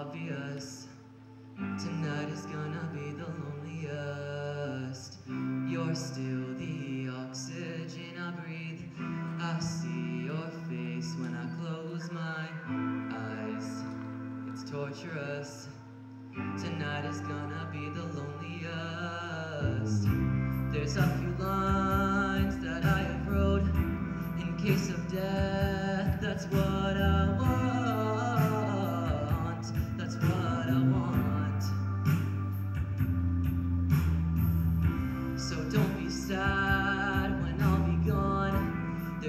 obvious. Tonight is gonna be the loneliest. You're still the oxygen I breathe. I see your face when I close my eyes. It's torturous. Tonight is gonna be the loneliest. There's a few lines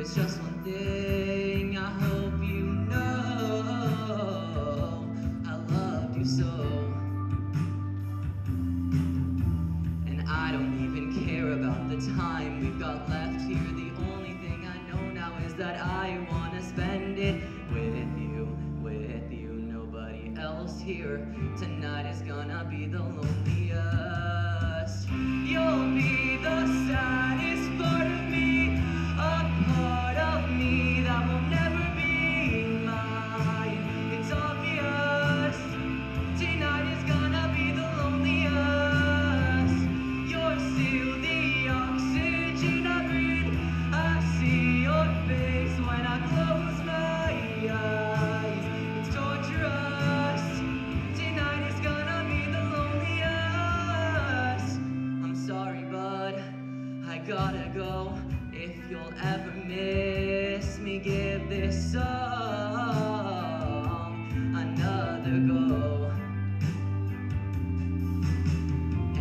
There's just one thing I hope you know. I loved you so. And I don't even care about the time we've got left here. The only thing I know now is that I wanna spend it with you, with you. Nobody else here. Tonight is gonna I gotta go. If you'll ever miss me, give this song another go.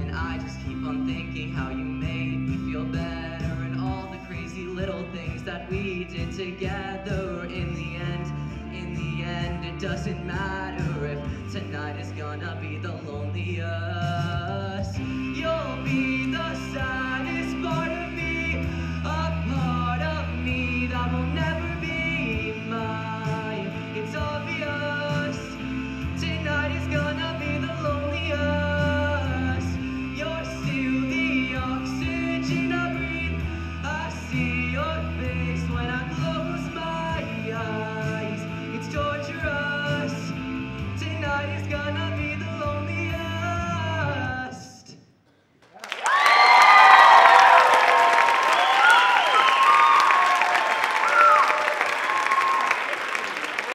And I just keep on thinking how you made me feel better and all the crazy little things that we did together. In the end, in the end, it doesn't matter if tonight is gonna be the loneliest.